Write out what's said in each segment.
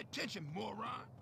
Attention, moron.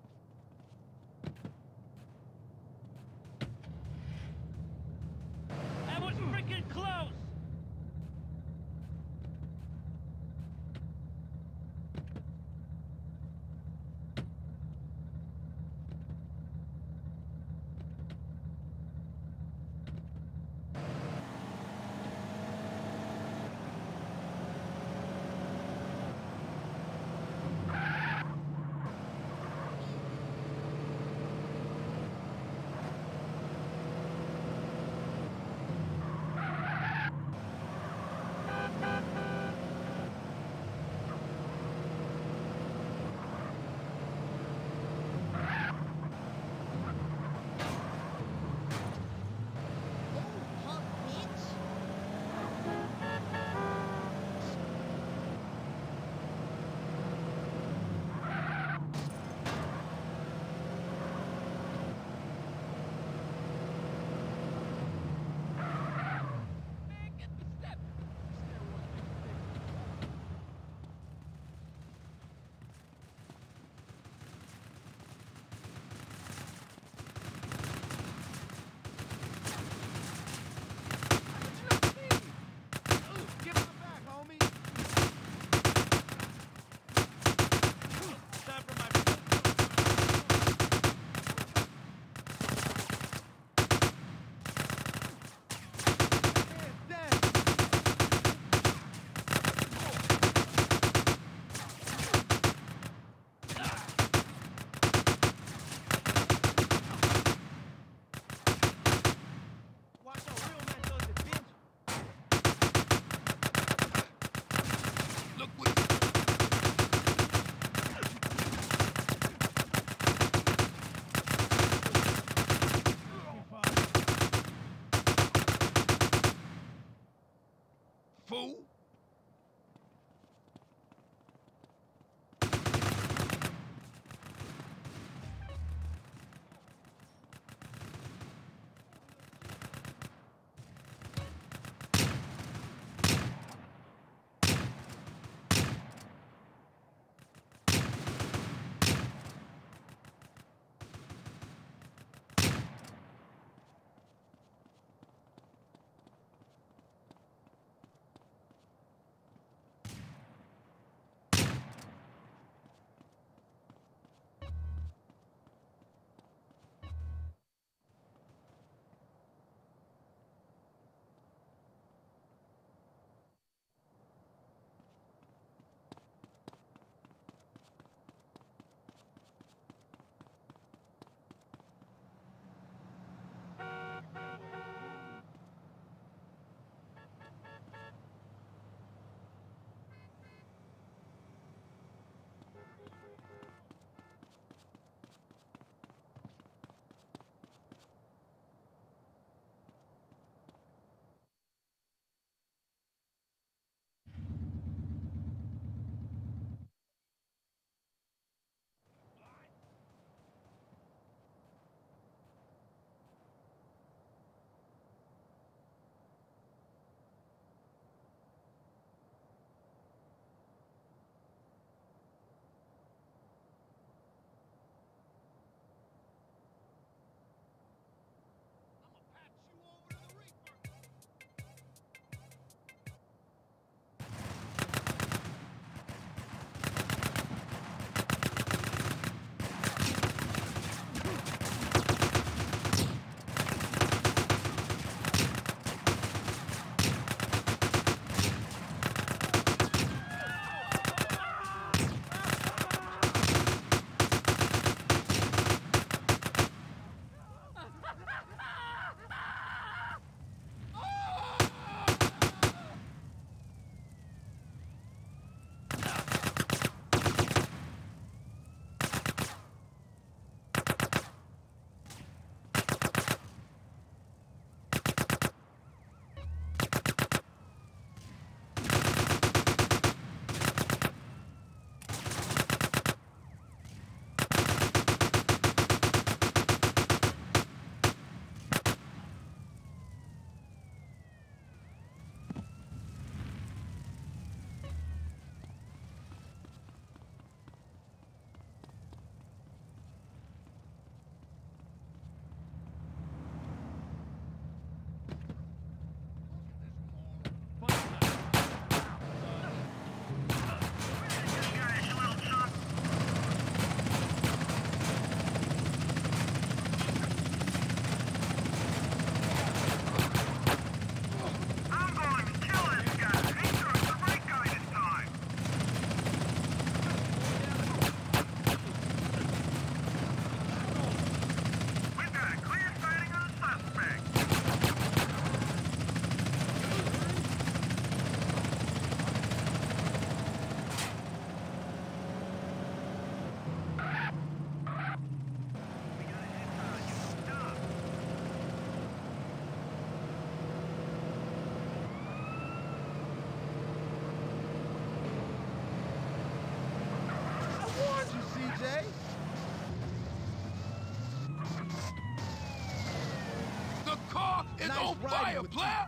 It's nice on fire, player.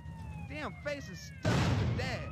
Damn face is stuck to the dash.